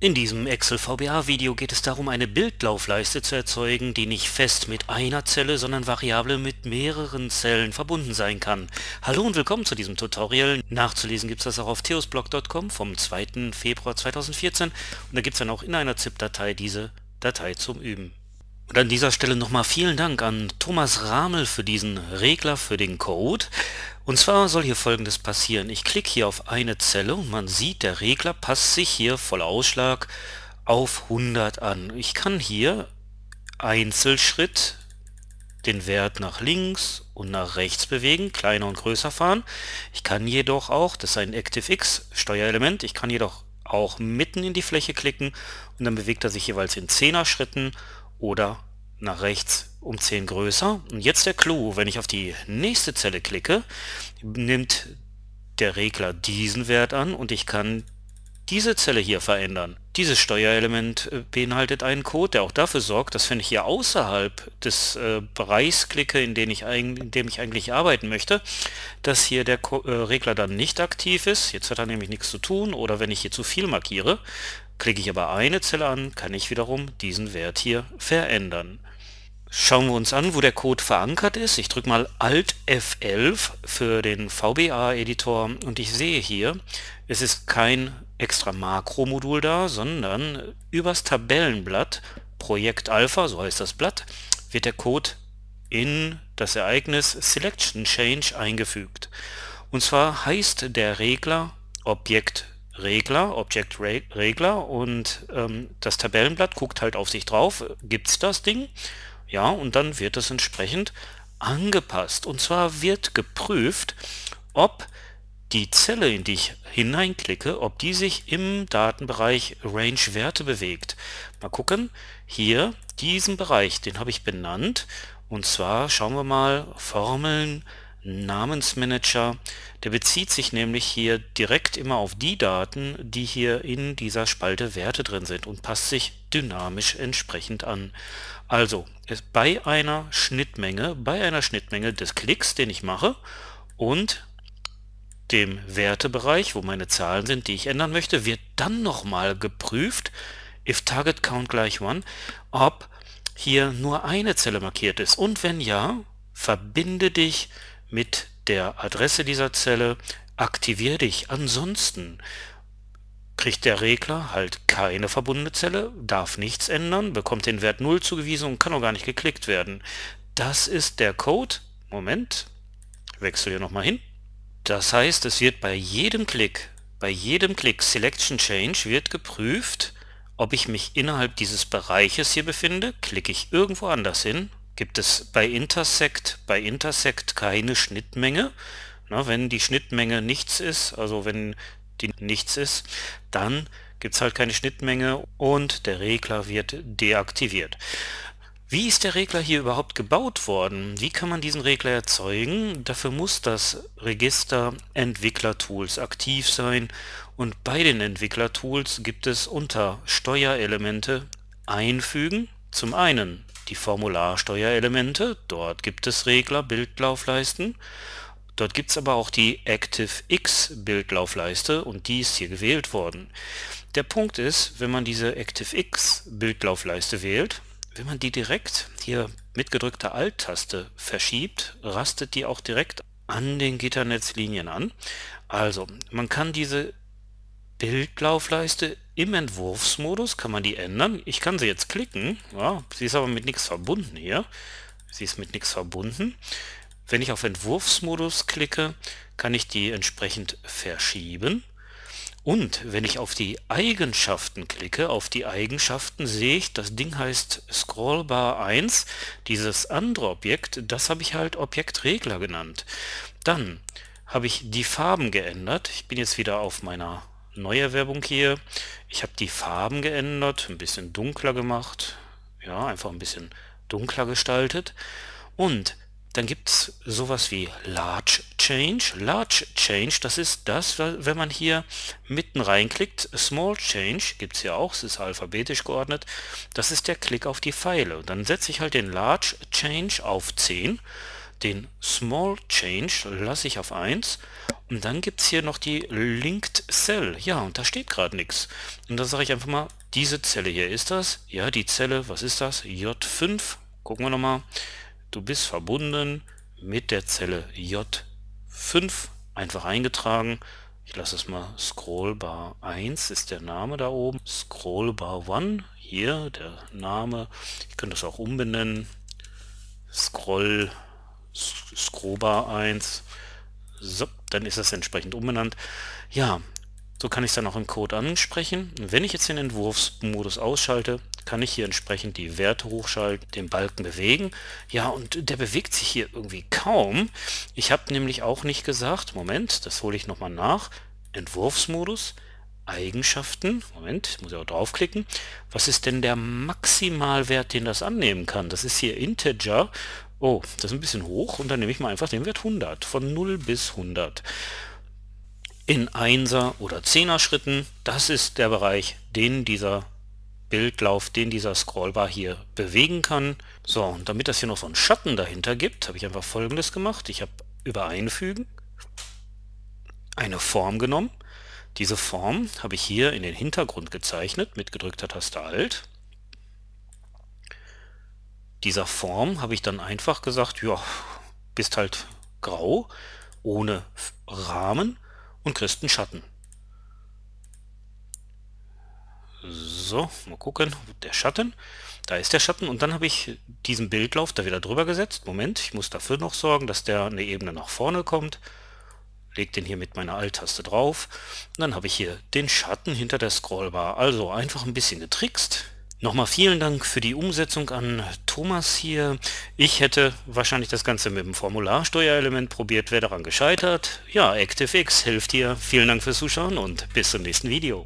In diesem Excel VBA Video geht es darum, eine Bildlaufleiste zu erzeugen, die nicht fest mit einer Zelle, sondern variabel mit mehreren Zellen verbunden sein kann. Hallo und willkommen zu diesem Tutorial. Nachzulesen gibt es das auch auf theosblog.com vom 2. Februar 2014 und da gibt es dann auch in einer ZIP-Datei diese Datei zum Üben. Und an dieser Stelle nochmal vielen Dank an Thomas Ramel für diesen Regler für den Code. Und zwar soll hier folgendes passieren. Ich klicke hier auf eine Zelle und man sieht, der Regler passt sich hier voller Ausschlag auf 100 an. Ich kann hier Einzelschritt den Wert nach links und nach rechts bewegen, kleiner und größer fahren. Ich kann jedoch auch, das ist ein ActiveX Steuerelement, ich kann jedoch auch mitten in die Fläche klicken und dann bewegt er sich jeweils in 10er Schritten oder nach rechts um 10 größer. Und jetzt der Clou, wenn ich auf die nächste Zelle klicke, nimmt der Regler diesen Wert an und ich kann diese Zelle hier verändern. Dieses Steuerelement äh, beinhaltet einen Code, der auch dafür sorgt, dass wenn ich hier außerhalb des äh, Bereichs klicke, in, den ich in dem ich eigentlich arbeiten möchte, dass hier der Co äh, Regler dann nicht aktiv ist. Jetzt hat er nämlich nichts zu tun oder wenn ich hier zu viel markiere, Klicke ich aber eine Zelle an, kann ich wiederum diesen Wert hier verändern. Schauen wir uns an, wo der Code verankert ist. Ich drücke mal Alt F11 für den VBA-Editor und ich sehe hier, es ist kein extra Makro-Modul da, sondern übers Tabellenblatt Projekt Alpha, so heißt das Blatt, wird der Code in das Ereignis Selection Change eingefügt. Und zwar heißt der Regler Objekt Regler, Object Regler und ähm, das Tabellenblatt guckt halt auf sich drauf, gibt's das Ding? Ja, und dann wird es entsprechend angepasst. Und zwar wird geprüft, ob die Zelle, in die ich hineinklicke, ob die sich im Datenbereich Range Werte bewegt. Mal gucken, hier diesen Bereich, den habe ich benannt. Und zwar schauen wir mal Formeln, Namensmanager, der bezieht sich nämlich hier direkt immer auf die Daten, die hier in dieser Spalte Werte drin sind und passt sich dynamisch entsprechend an. Also bei einer Schnittmenge, bei einer Schnittmenge des Klicks, den ich mache und dem Wertebereich, wo meine Zahlen sind, die ich ändern möchte, wird dann nochmal geprüft, if target count gleich 1, ob hier nur eine Zelle markiert ist. Und wenn ja, verbinde dich mit der Adresse dieser Zelle, aktiviere dich. Ansonsten kriegt der Regler halt keine verbundene Zelle, darf nichts ändern, bekommt den Wert 0 zugewiesen und kann auch gar nicht geklickt werden. Das ist der Code. Moment, wechsle hier nochmal hin. Das heißt, es wird bei jedem Klick, bei jedem Klick Selection Change wird geprüft, ob ich mich innerhalb dieses Bereiches hier befinde. Klicke ich irgendwo anders hin, gibt es bei Intersect, bei Intersect keine Schnittmenge. Na, wenn die Schnittmenge nichts ist, also wenn die nichts ist, dann gibt es halt keine Schnittmenge und der Regler wird deaktiviert. Wie ist der Regler hier überhaupt gebaut worden? Wie kann man diesen Regler erzeugen? Dafür muss das Register Entwicklertools aktiv sein und bei den Entwicklertools gibt es unter Steuerelemente einfügen zum einen die Formularsteuerelemente. Dort gibt es Regler, Bildlaufleisten. Dort gibt es aber auch die ActiveX Bildlaufleiste und die ist hier gewählt worden. Der Punkt ist, wenn man diese ActiveX Bildlaufleiste wählt, wenn man die direkt hier mit gedrückter Alt-Taste verschiebt, rastet die auch direkt an den Gitternetzlinien an. Also, man kann diese Bildlaufleiste im Entwurfsmodus kann man die ändern. Ich kann sie jetzt klicken. Ja, sie ist aber mit nichts verbunden hier. Sie ist mit nichts verbunden. Wenn ich auf Entwurfsmodus klicke, kann ich die entsprechend verschieben. Und wenn ich auf die Eigenschaften klicke, auf die Eigenschaften sehe ich, das Ding heißt Scrollbar 1. Dieses andere Objekt, das habe ich halt Objektregler genannt. Dann habe ich die Farben geändert. Ich bin jetzt wieder auf meiner Neuerwerbung hier. Ich habe die Farben geändert, ein bisschen dunkler gemacht. Ja, einfach ein bisschen dunkler gestaltet. Und dann gibt es sowas wie Large Change. Large Change, das ist das, wenn man hier mitten reinklickt. Small Change gibt es ja auch, es ist alphabetisch geordnet. Das ist der Klick auf die Pfeile. Dann setze ich halt den Large Change auf 10. Den Small Change lasse ich auf 1 und dann gibt es hier noch die Linked Cell. Ja, und da steht gerade nichts. Und da sage ich einfach mal, diese Zelle hier ist das. Ja, die Zelle, was ist das? J5. Gucken wir nochmal. Du bist verbunden mit der Zelle J5. Einfach eingetragen. Ich lasse es mal Scrollbar 1 ist der Name da oben. Scrollbar 1, hier der Name. Ich könnte das auch umbenennen. Scroll Scrollbar 1. So, dann ist das entsprechend umbenannt. Ja, so kann ich es dann auch im Code ansprechen. Wenn ich jetzt den Entwurfsmodus ausschalte, kann ich hier entsprechend die Werte hochschalten, den Balken bewegen. Ja, und der bewegt sich hier irgendwie kaum. Ich habe nämlich auch nicht gesagt, Moment, das hole ich nochmal nach, Entwurfsmodus, Eigenschaften, Moment, muss ich auch draufklicken. Was ist denn der Maximalwert, den das annehmen kann? Das ist hier Integer. Oh, das ist ein bisschen hoch und dann nehme ich mal einfach den Wert 100, von 0 bis 100 in 1er oder 10er Schritten. Das ist der Bereich, den dieser Bildlauf, den dieser Scrollbar hier bewegen kann. So, und damit das hier noch so einen Schatten dahinter gibt, habe ich einfach folgendes gemacht. Ich habe über Einfügen eine Form genommen. Diese Form habe ich hier in den Hintergrund gezeichnet mit gedrückter Taste Alt. Dieser Form habe ich dann einfach gesagt, ja, bist halt grau, ohne Rahmen und kriegst einen Schatten. So, mal gucken, der Schatten. Da ist der Schatten und dann habe ich diesen Bildlauf da wieder drüber gesetzt. Moment, ich muss dafür noch sorgen, dass der eine Ebene nach vorne kommt. Leg den hier mit meiner Alt-Taste drauf. Und dann habe ich hier den Schatten hinter der Scrollbar. Also einfach ein bisschen getrickst. Nochmal vielen Dank für die Umsetzung an Thomas hier. Ich hätte wahrscheinlich das Ganze mit dem Formularsteuerelement probiert, wäre daran gescheitert. Ja, ActiveX hilft dir. Vielen Dank fürs Zuschauen und bis zum nächsten Video.